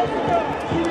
Thank you.